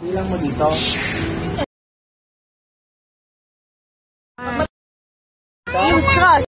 Bilang mo dito. Yung.